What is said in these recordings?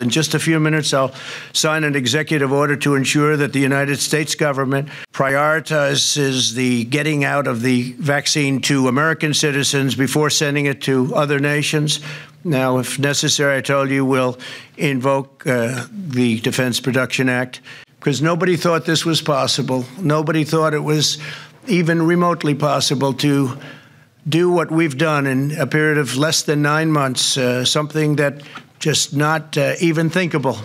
In just a few minutes, I'll sign an executive order to ensure that the United States government prioritizes the getting out of the vaccine to American citizens before sending it to other nations. Now, if necessary, I told you we'll invoke uh, the Defense Production Act because nobody thought this was possible. Nobody thought it was even remotely possible to do what we've done in a period of less than nine months, uh, something that just not uh, even thinkable.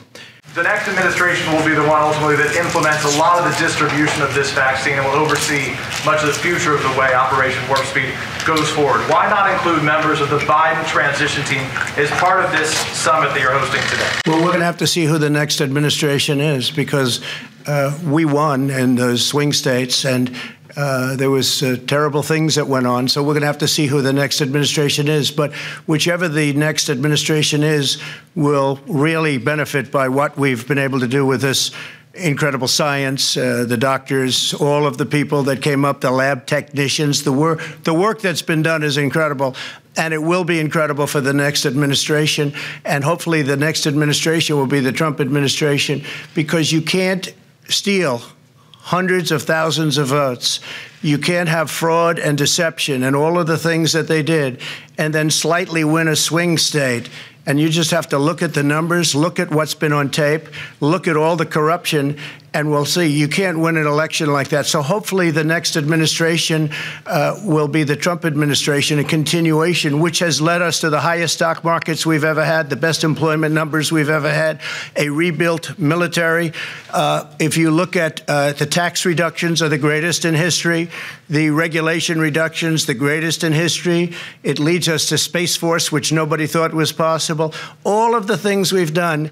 The next administration will be the one ultimately that implements a lot of the distribution of this vaccine and will oversee much of the future of the way Operation Warp Speed goes forward. Why not include members of the Biden transition team as part of this summit that you're hosting today? Well, we're going to have to see who the next administration is because uh, we won in those swing states, and uh, there was uh, terrible things that went on, so we're going to have to see who the next administration is. But whichever the next administration is, will really benefit by what we've been able to do with this incredible science, uh, the doctors, all of the people that came up, the lab technicians, the work, the work that's been done is incredible. And it will be incredible for the next administration. And hopefully, the next administration will be the Trump administration because you can't steal hundreds of thousands of votes. You can't have fraud and deception and all of the things that they did and then slightly win a swing state. And you just have to look at the numbers, look at what's been on tape, look at all the corruption, and we'll see. You can't win an election like that. So hopefully, the next administration uh, will be the Trump administration, a continuation, which has led us to the highest stock markets we've ever had, the best employment numbers we've ever had, a rebuilt military. Uh, if you look at uh, the tax reductions, are the greatest in history. The regulation reductions, the greatest in history. It leads us to Space Force, which nobody thought was possible. All of the things we've done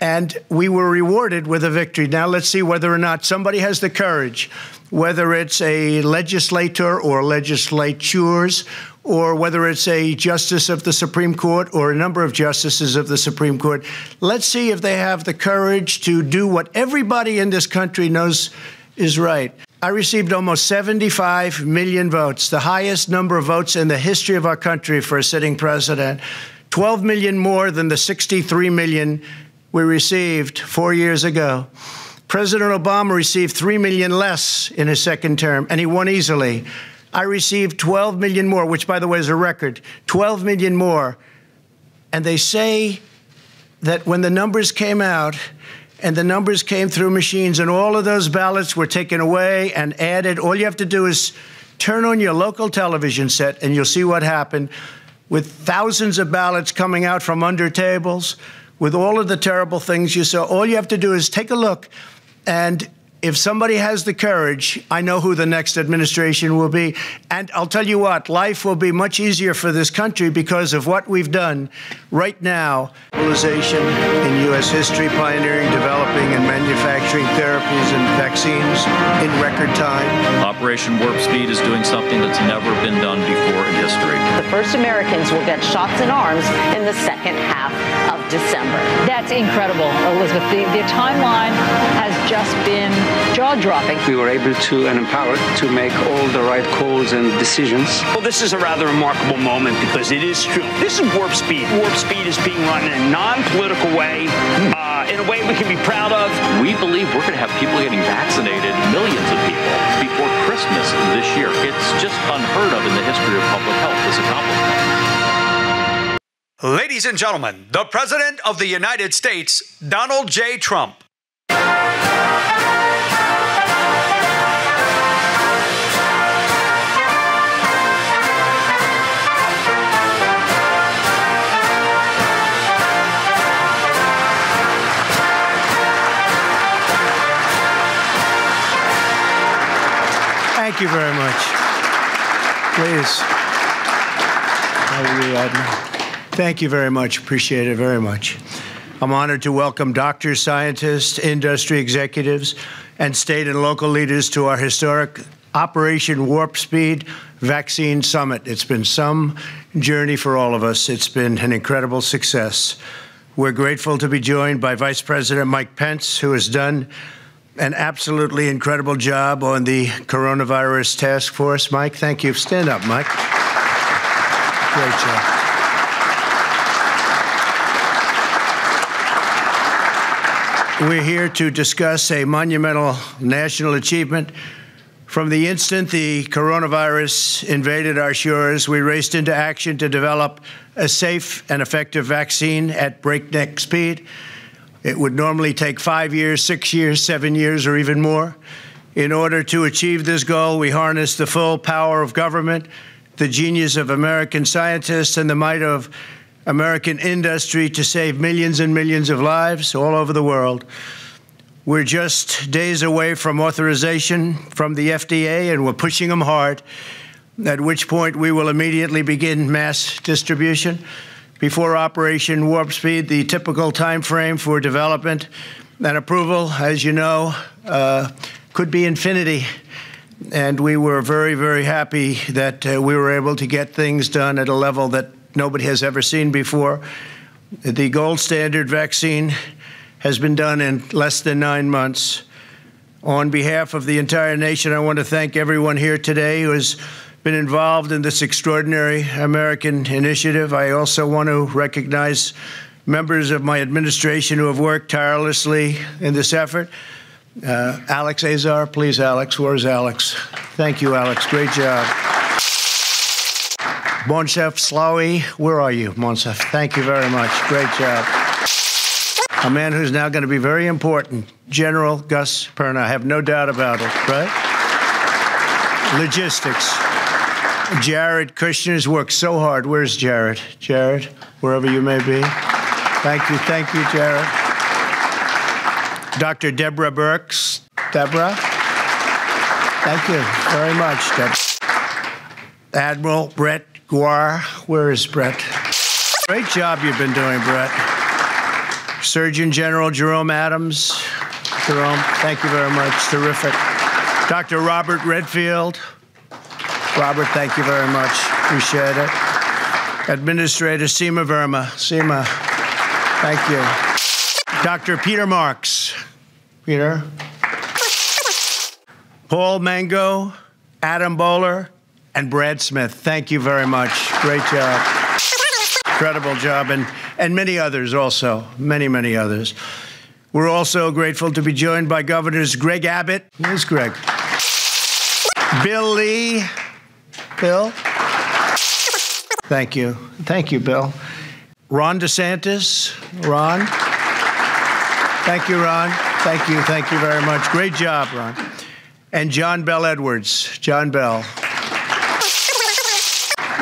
and we were rewarded with a victory. Now let's see whether or not somebody has the courage, whether it's a legislator or legislatures, or whether it's a justice of the Supreme Court or a number of justices of the Supreme Court. Let's see if they have the courage to do what everybody in this country knows is right. I received almost 75 million votes, the highest number of votes in the history of our country for a sitting president. 12 million more than the 63 million we received four years ago. President Obama received 3 million less in his second term, and he won easily. I received 12 million more, which, by the way, is a record 12 million more. And they say that when the numbers came out, and the numbers came through machines, and all of those ballots were taken away and added. All you have to do is turn on your local television set, and you'll see what happened with thousands of ballots coming out from under tables with all of the terrible things you saw. All you have to do is take a look. And if somebody has the courage, I know who the next administration will be. And I'll tell you what, life will be much easier for this country because of what we've done right now. Civilization in U.S. history, pioneering, developing, and manufacturing therapies and vaccines in record time. Operation Warp Speed is doing something that's never been done before in history. The first Americans will get shots in arms in the second half of December. That's incredible, Elizabeth. The, the timeline has just been jaw-dropping. We were able to and empowered to make all the right calls and decisions. Well, this is a rather remarkable moment because it is true. This is warp speed. Warp speed is being run in a non-political way, uh, in a way we can be proud of. We believe we're going to have people getting vaccinated, millions of people, before Christmas this year. It's just unheard of in the history of public health, this accomplishment. Ladies and gentlemen, the President of the United States, Donald J. Trump. Thank you very much. Please. Thank you very much. Appreciate it very much. I'm honored to welcome doctors, scientists, industry executives, and state and local leaders to our historic Operation Warp Speed Vaccine Summit. It's been some journey for all of us. It's been an incredible success. We're grateful to be joined by Vice President Mike Pence, who has done an absolutely incredible job on the coronavirus task force. Mike, thank you. Stand up, Mike. Great job. We're here to discuss a monumental national achievement. From the instant the coronavirus invaded our shores, we raced into action to develop a safe and effective vaccine at breakneck speed. It would normally take five years, six years, seven years, or even more. In order to achieve this goal, we harnessed the full power of government, the genius of American scientists, and the might of American industry to save millions and millions of lives all over the world. We're just days away from authorization from the FDA, and we're pushing them hard, at which point we will immediately begin mass distribution. Before Operation Warp Speed, the typical time frame for development and approval, as you know, uh, could be infinity. And we were very, very happy that uh, we were able to get things done at a level that nobody has ever seen before. The gold standard vaccine has been done in less than nine months. On behalf of the entire nation, I want to thank everyone here today who has been involved in this extraordinary American initiative. I also want to recognize members of my administration who have worked tirelessly in this effort. Uh, Alex Azar, please, Alex. Where's Alex? Thank you, Alex. Great job. Moncef Slaoui, where are you, Moncef? Thank you very much. Great job. A man who's now going to be very important, General Gus Perna. I have no doubt about it, right? Logistics. Jared Kushner's worked so hard. Where's Jared? Jared, wherever you may be. Thank you, thank you, Jared. Dr. Deborah Birx. Deborah? Thank you very much, Deborah. Admiral Brett Giroir. Where is Brett? Great job you've been doing, Brett. Surgeon General Jerome Adams. Jerome, thank you very much. Terrific. Dr. Robert Redfield. Robert, thank you very much. Appreciate it. Administrator Seema Verma. Seema, thank you. Dr. Peter Marks. Peter. Paul Mango, Adam Boehler, and Brad Smith. Thank you very much. Great job. Incredible job, and, and many others also. Many, many others. We're also grateful to be joined by Governors Greg Abbott. Where's Greg? Bill Lee. Bill? Thank you. Thank you, Bill. Ron DeSantis. Ron? Thank you, Ron. Thank you. Thank you very much. Great job, Ron. And John Bel Edwards. John Bel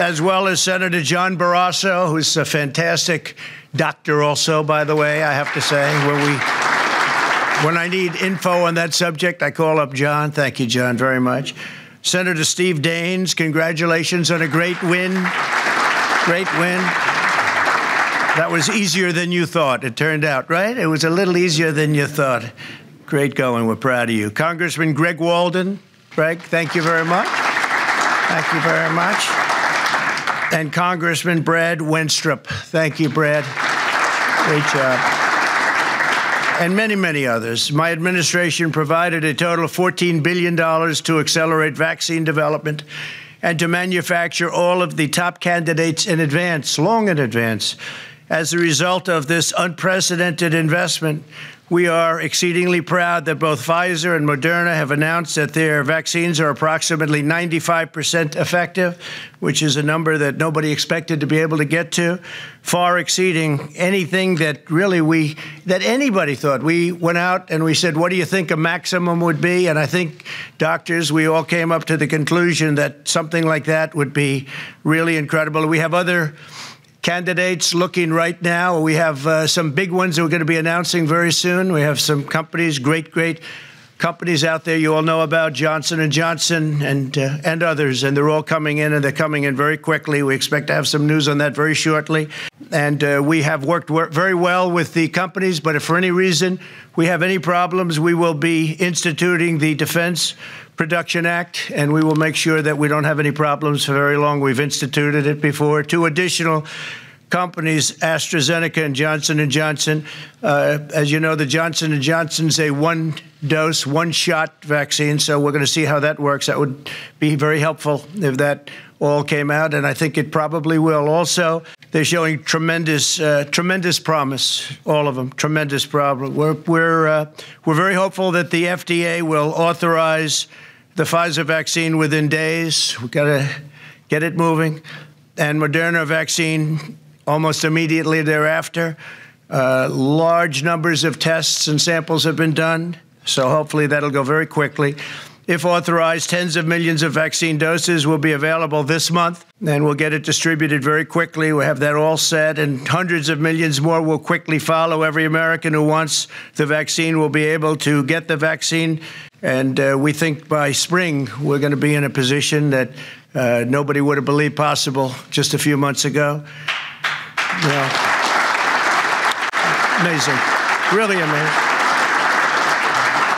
as well as Senator John Barrasso, who's a fantastic doctor, also, by the way, I have to say. When, we, when I need info on that subject, I call up John. Thank you, John, very much. Senator Steve Daines, congratulations on a great win. Great win. That was easier than you thought, it turned out, right? It was a little easier than you thought. Great going. We're proud of you. Congressman Greg Walden. Greg, thank you very much. Thank you very much and Congressman Brad Wenstrup. Thank you, Brad. Great job. And many, many others. My administration provided a total of $14 billion to accelerate vaccine development and to manufacture all of the top candidates in advance, long in advance. As a result of this unprecedented investment, we are exceedingly proud that both Pfizer and Moderna have announced that their vaccines are approximately 95% effective, which is a number that nobody expected to be able to get to, far exceeding anything that really we that anybody thought. We went out and we said, "What do you think a maximum would be?" And I think doctors, we all came up to the conclusion that something like that would be really incredible. We have other candidates looking right now. We have uh, some big ones that we're going to be announcing very soon. We have some companies, great, great companies out there you all know about Johnson and Johnson and uh, and others, and they're all coming in, and they're coming in very quickly. We expect to have some news on that very shortly. And uh, we have worked wor- very well with the companies, but if for any reason we have any problems, we will be instituting the Defense Production Act, and we will make sure that we don't have any problems for very long. We've instituted it before. Two additional companies, AstraZeneca and Johnson and Johnson. Uh, as you know, the Johnson and Johnson's a one-dose, one-shot vaccine, so we're going to see how that works. That would be very helpful if that all came out, and I think it probably will. Also, they're showing tremendous, uh, tremendous promise. All of them, tremendous problem. We're we're uh, we're very hopeful that the FDA will authorize the Pfizer vaccine within days. We've got to get it moving, and Moderna vaccine almost immediately thereafter. Uh, large numbers of tests and samples have been done, so hopefully that'll go very quickly. If authorized, tens of millions of vaccine doses will be available this month, and we'll get it distributed very quickly. We'll have that all set, and hundreds of millions more will quickly follow. Every American who wants the vaccine will be able to get the vaccine. And uh, we think by spring, we're going to be in a position that uh, nobody would have believed possible just a few months ago. Know, amazing, really amazing.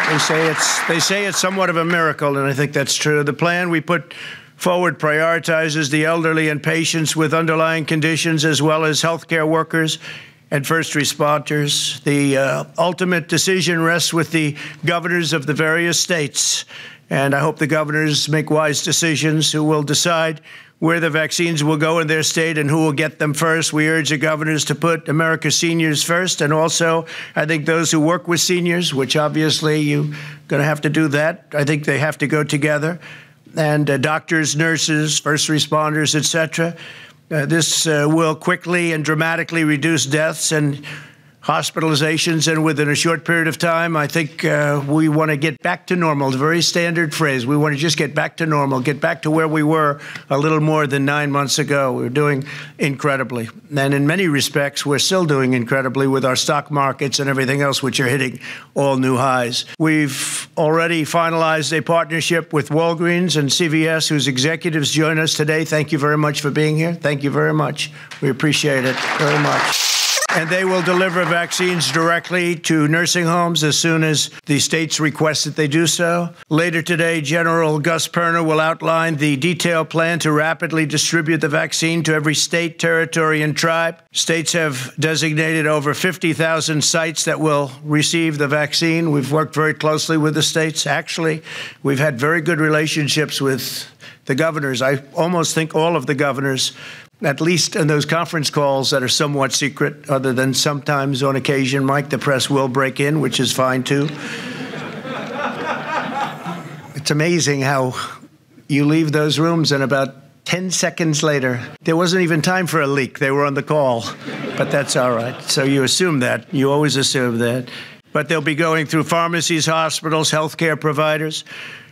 They say it's they say it's somewhat of a miracle, and I think that's true. The plan we put forward prioritizes the elderly and patients with underlying conditions, as well as healthcare workers and first responders. The uh, ultimate decision rests with the governors of the various states, and I hope the governors make wise decisions who will decide where the vaccines will go in their state and who will get them first. We urge the governors to put America's seniors first, and also I think those who work with seniors, which obviously you're going to have to do that. I think they have to go together, and uh, doctors, nurses, first responders, etc. Uh, this uh, will quickly and dramatically reduce deaths and hospitalizations, and within a short period of time, I think uh, we want to get back to normal. It's a very standard phrase. We want to just get back to normal, get back to where we were a little more than nine months ago. We're doing incredibly. And in many respects, we're still doing incredibly with our stock markets and everything else, which are hitting all new highs. We've already finalized a partnership with Walgreens and CVS, whose executives join us today. Thank you very much for being here. Thank you very much. We appreciate it very much and they will deliver vaccines directly to nursing homes as soon as the states request that they do so. Later today, General Gus Perna will outline the detailed plan to rapidly distribute the vaccine to every state, territory, and tribe. States have designated over 50,000 sites that will receive the vaccine. We've worked very closely with the states. Actually, we've had very good relationships with the governors. I almost think all of the governors at least in those conference calls that are somewhat secret, other than sometimes on occasion, Mike, the press will break in, which is fine too. it's amazing how you leave those rooms and about 10 seconds later, there wasn't even time for a leak. They were on the call, but that's all right. So you assume that. You always assume that. But they'll be going through pharmacies, hospitals, healthcare providers,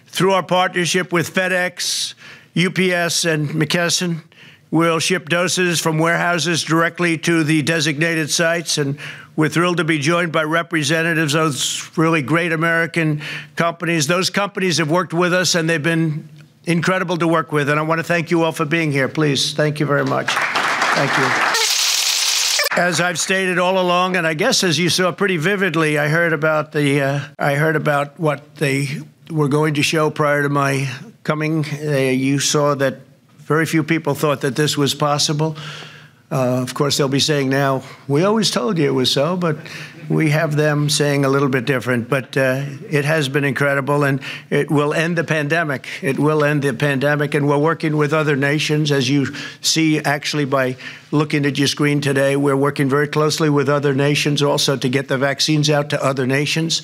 through our partnership with FedEx, UPS, and McKesson We'll ship doses from warehouses directly to the designated sites, and we're thrilled to be joined by representatives of those really great American companies. Those companies have worked with us, and they've been incredible to work with. And I want to thank you all for being here. Please, thank you very much. Thank you. As I've stated all along, and I guess as you saw pretty vividly, I heard about the uh, I heard about what they were going to show prior to my coming. Uh, you saw that very few people thought that this was possible. Uh, of course, they'll be saying now, we always told you it was so, but we have them saying a little bit different. But uh, it has been incredible, and it will end the pandemic. It will end the pandemic, and we're working with other nations. As you see, actually, by looking at your screen today, we're working very closely with other nations also to get the vaccines out to other nations.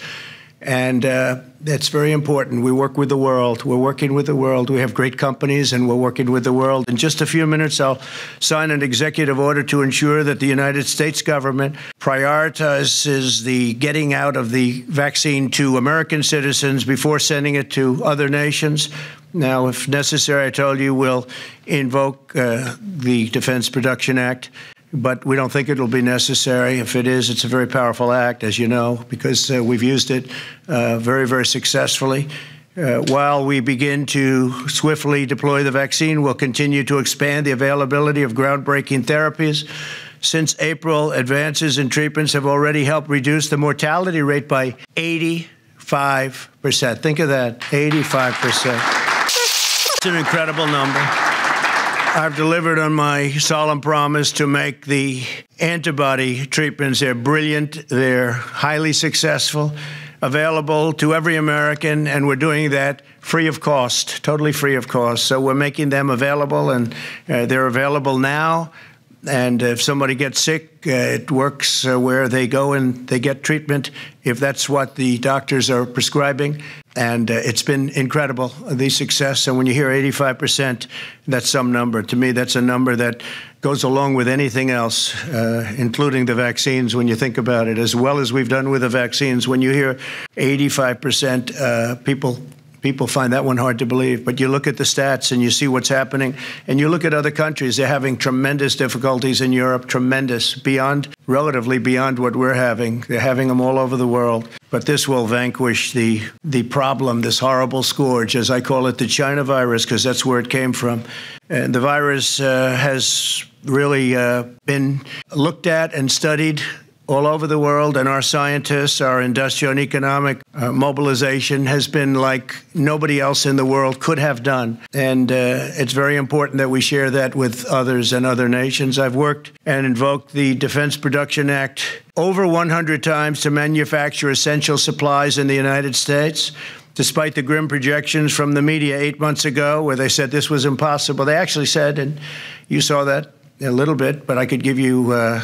And uh, that's very important. We work with the world. We're working with the world. We have great companies and we're working with the world. In just a few minutes, I'll sign an executive order to ensure that the United States government prioritizes the getting out of the vaccine to American citizens before sending it to other nations. Now, if necessary, I told you we'll invoke uh, the Defense Production Act but we don't think it'll be necessary. If it is, it's a very powerful act, as you know, because uh, we've used it uh, very, very successfully. Uh, while we begin to swiftly deploy the vaccine, we'll continue to expand the availability of groundbreaking therapies. Since April, advances in treatments have already helped reduce the mortality rate by 85%. Think of that 85%. It's an incredible number. I've delivered on my solemn promise to make the antibody treatments. They're brilliant, they're highly successful. available to every American, and we're doing that free of cost, totally free of cost. So we're making them available, and uh, they're available now. And if somebody gets sick, uh, it works uh, where they go and they get treatment if that's what the doctors are prescribing. And uh, it's been incredible, the success. And when you hear 85%, that's some number. To me, that's a number that goes along with anything else, uh, including the vaccines, when you think about it, as well as we've done with the vaccines. When you hear 85% uh, people people find that one hard to believe. But you look at the stats and you see what's happening, and you look at other countries. They're having tremendous difficulties in Europe, tremendous, beyond, relatively beyond what we're having. They're having them all over the world. But this will vanquish the, the problem, this horrible scourge, as I call it, the China virus, because that's where it came from. And the virus uh, has really uh, been looked at and studied all over the world, and our scientists, our industrial and economic uh, mobilization has been like nobody else in the world could have done. And uh, it's very important that we share that with others and other nations. I've worked and invoked the Defense Production Act over 100 times to manufacture essential supplies in the United States. Despite the grim projections from the media eight months ago, where they said this was impossible, they actually said, and you saw that a little bit, but I could give you. Uh,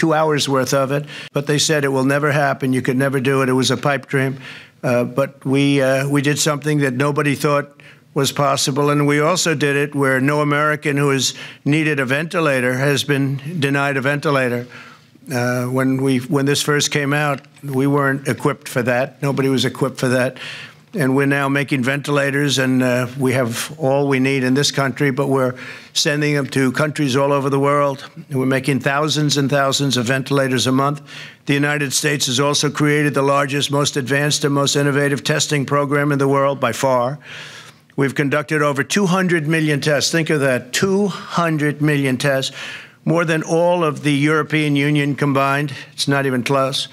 two hours worth of it. But they said it will never happen. You could never do it. It was a pipe dream. Uh, but we uh, we did something that nobody thought was possible, and we also did it where no American who has needed a ventilator has been denied a ventilator. Uh, when we when this first came out, we weren't equipped for that. Nobody was equipped for that and we're now making ventilators, and uh, we have all we need in this country, but we're sending them to countries all over the world. We're making thousands and thousands of ventilators a month. The United States has also created the largest, most advanced, and most innovative testing program in the world by far. We've conducted over 200 million tests. Think of that 200 million tests, more than all of the European Union combined. It's not even close.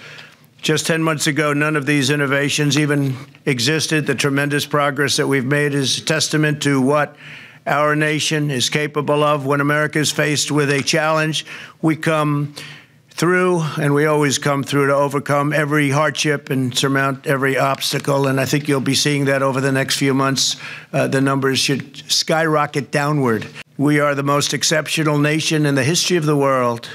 Just 10 months ago, none of these innovations even existed. The tremendous progress that we've made is a testament to what our nation is capable of. When America is faced with a challenge, we come through, and we always come through to overcome every hardship and surmount every obstacle. And I think you'll be seeing that over the next few months. Uh, the numbers should skyrocket downward. We are the most exceptional nation in the history of the world.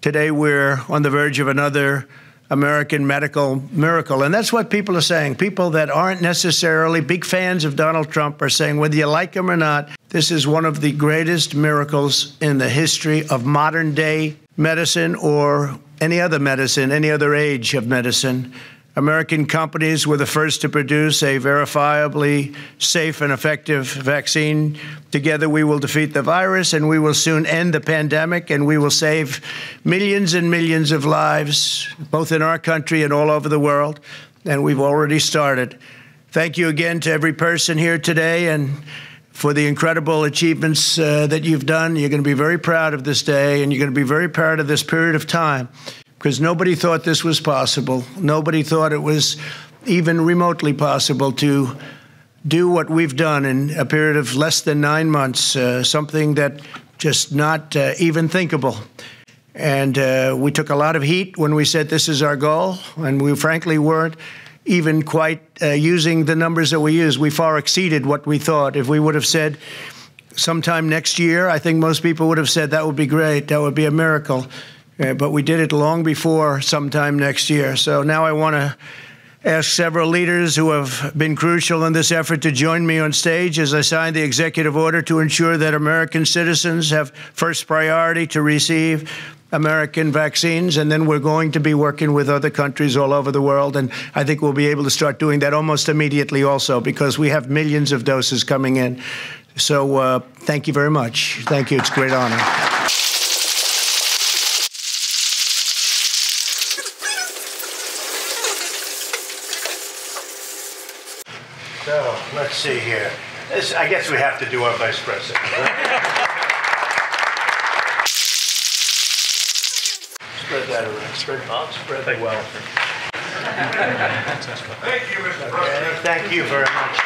Today, we're on the verge of another American medical miracle. And that's what people are saying. People that aren't necessarily big fans of Donald Trump are saying, whether you like him or not, this is one of the greatest miracles in the history of modern day medicine or any other medicine, any other age of medicine. American companies were the first to produce a verifiably safe and effective vaccine. Together, we will defeat the virus and we will soon end the pandemic and we will save millions and millions of lives, both in our country and all over the world. And we've already started. Thank you again to every person here today and for the incredible achievements uh, that you've done. You're going to be very proud of this day and you're going to be very proud of this period of time because nobody thought this was possible. Nobody thought it was even remotely possible to do what we've done in a period of less than nine months, uh, something that just not uh, even thinkable. And uh, we took a lot of heat when we said this is our goal, and we frankly weren't even quite uh, using the numbers that we used. We far exceeded what we thought. If we would have said sometime next year, I think most people would have said that would be great, that would be a miracle. Uh, but we did it long before sometime next year. So now I want to ask several leaders who have been crucial in this effort to join me on stage as I sign the executive order to ensure that American citizens have first priority to receive American vaccines, and then we're going to be working with other countries all over the world. And I think we'll be able to start doing that almost immediately, also, because we have millions of doses coming in. So uh, thank you very much. Thank you. It's a great honor. Let's see here. This, I guess we have to do our vice president. Right? spread that around. Spread, I'll spread the wealth. Thank you, Mr. President. Okay, thank you very much.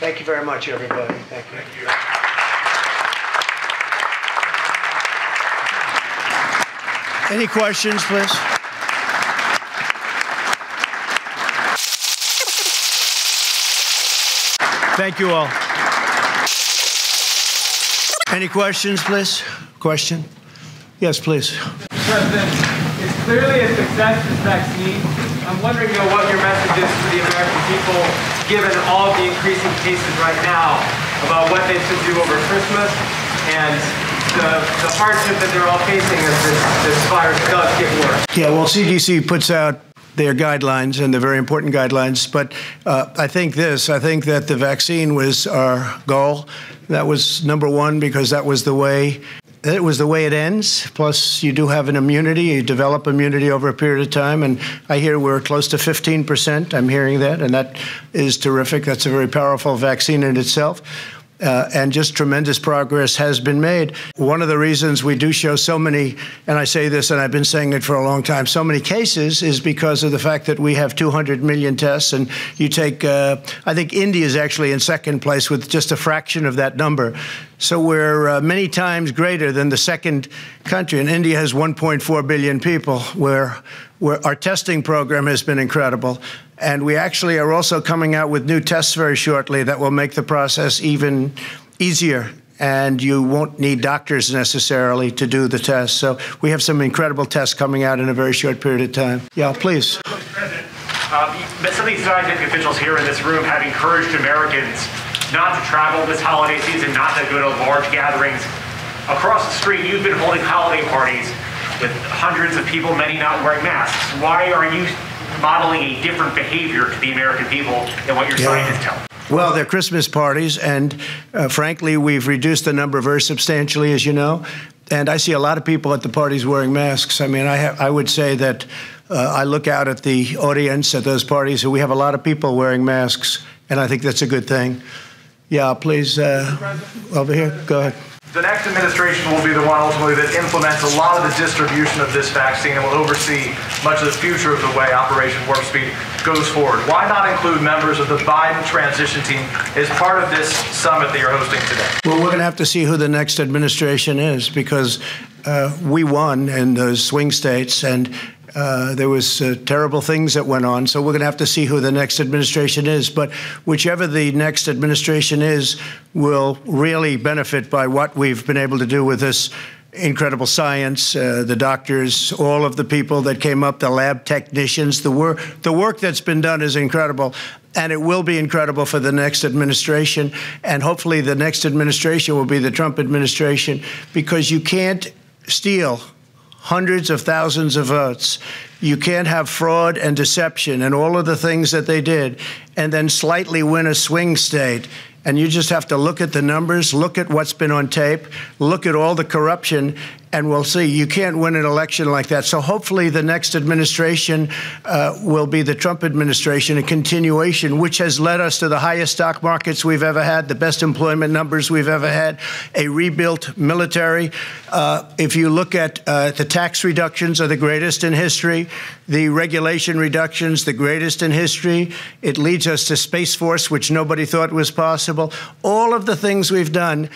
Thank you very much, everybody. Thank you. Thank you. Any questions, please? Thank you all. Any questions, please? Question? Yes, please. President, it's clearly a success, this vaccine. I'm wondering, you know, what your message is to the American people, given all the increasing cases right now, about what they should do over Christmas and the, the hardship that they're all facing as this, this virus does get worse. Yeah, well, CDC puts out their guidelines, and they're very important guidelines. But uh, I think this I think that the vaccine was our goal. That was number one because that was the way. It was the way it ends. Plus, you do have an immunity. You develop immunity over a period of time. And I hear we're close to 15%. I'm hearing that. And that is terrific. That's a very powerful vaccine in itself uh, and just tremendous progress has been made. One of the reasons we do show so many, and I say this and I've been saying it for a long time, so many cases is because of the fact that we have 200 million tests. And you take, uh, I think India is actually in second place with just a fraction of that number. So we're uh, many times greater than the second country. And India has 1.4 billion people, where, where our testing program has been incredible. And we actually are also coming out with new tests very shortly that will make the process even easier. And you won't need doctors necessarily to do the test. So we have some incredible tests coming out in a very short period of time. Yeah, please. Uh, some of these scientific officials here in this room have encouraged Americans not to travel this holiday season, not to go to large gatherings. Across the street, you've been holding holiday parties with hundreds of people, many not wearing masks. Why are you modeling a different behavior to the American people than what your yeah. scientists tell. Well, they're Christmas parties, and uh, frankly, we've reduced the number very substantially, as you know. And I see a lot of people at the parties wearing masks. I mean, I, I would say that uh, I look out at the audience at those parties, and we have a lot of people wearing masks, and I think that's a good thing. Yeah, please, uh, over here, go ahead. The next administration will be the one ultimately that implements a lot of the distribution of this vaccine and will oversee much of the future of the way Operation Warp Speed goes forward. Why not include members of the Biden transition team as part of this summit that you're hosting today? Well, we're going to have to see who the next administration is because uh, we won in those swing states, and uh, there was uh, terrible things that went on, so we're going to have to see who the next administration is. But whichever the next administration is, will really benefit by what we've been able to do with this incredible science, uh, the doctors, all of the people that came up, the lab technicians, the work, the work that's been done is incredible. And it will be incredible for the next administration. And hopefully, the next administration will be the Trump administration because you can't steal hundreds of thousands of votes. You can't have fraud and deception and all of the things that they did and then slightly win a swing state. And you just have to look at the numbers, look at what's been on tape, look at all the corruption, and we'll see. You can't win an election like that. So hopefully, the next administration uh, will be the Trump administration, a continuation, which has led us to the highest stock markets we've ever had, the best employment numbers we've ever had, a rebuilt military. Uh, if you look at uh, the tax reductions, are the greatest in history. The regulation reductions, the greatest in history. It leads us to Space Force, which nobody thought was possible. All of the things we've done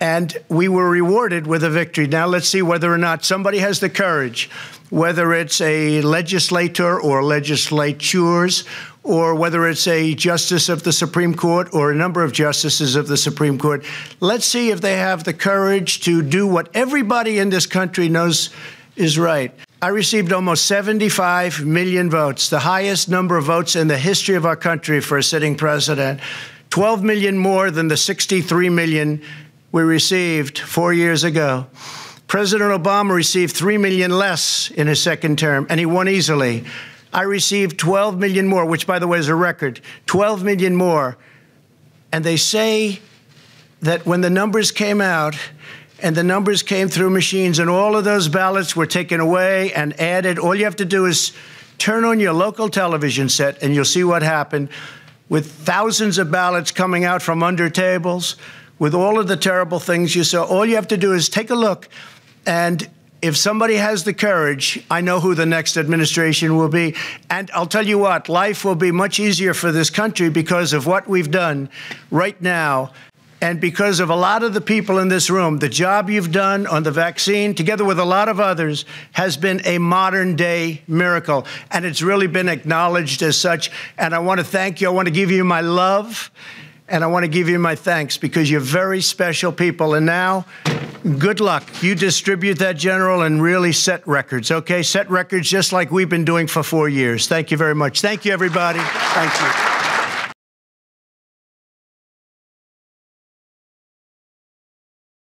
and we were rewarded with a victory. Now let's see whether or not somebody has the courage, whether it's a legislator or legislatures, or whether it's a justice of the Supreme Court or a number of justices of the Supreme Court. Let's see if they have the courage to do what everybody in this country knows is right. I received almost 75 million votes, the highest number of votes in the history of our country for a sitting president, 12 million more than the 63 million we received four years ago. President Obama received 3 million less in his second term, and he won easily. I received 12 million more, which, by the way, is a record 12 million more. And they say that when the numbers came out, and the numbers came through machines, and all of those ballots were taken away and added. All you have to do is turn on your local television set, and you'll see what happened with thousands of ballots coming out from under tables with all of the terrible things you saw. All you have to do is take a look. And if somebody has the courage, I know who the next administration will be. And I'll tell you what, life will be much easier for this country because of what we've done right now. And because of a lot of the people in this room, the job you've done on the vaccine, together with a lot of others, has been a modern day miracle. And it's really been acknowledged as such. And I want to thank you. I want to give you my love and I want to give you my thanks because you're very special people. And now, good luck. You distribute that, General, and really set records, okay? Set records just like we've been doing for four years. Thank you very much. Thank you, everybody. Thank you.